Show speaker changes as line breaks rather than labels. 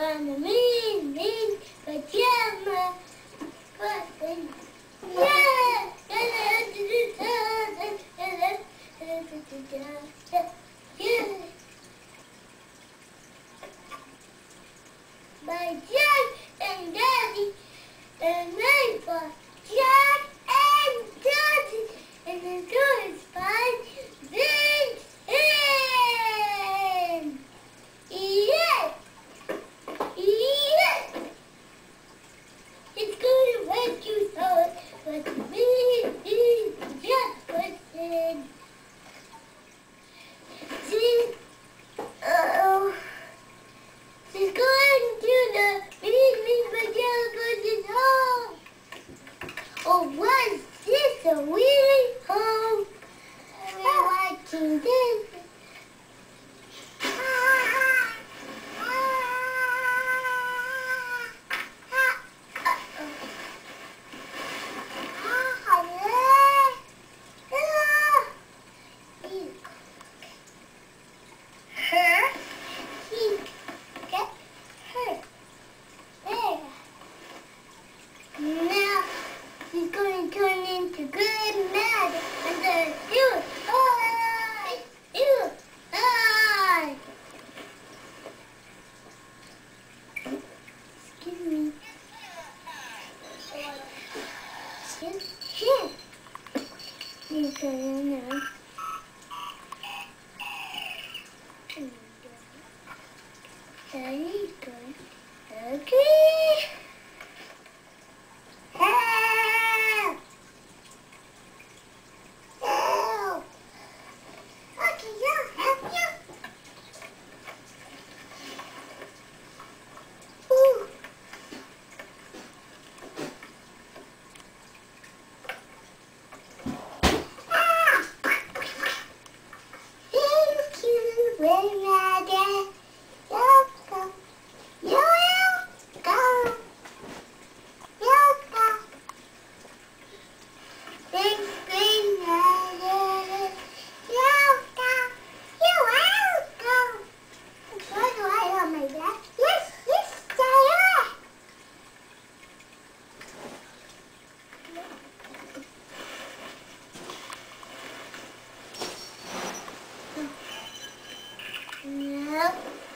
My Jack and Daddy and neighbor Jack Now he's going to turn into Grey Matter and then you, oh, you, ah. Excuse me. Excuse him. He's going now. There you go. Okay. 끝.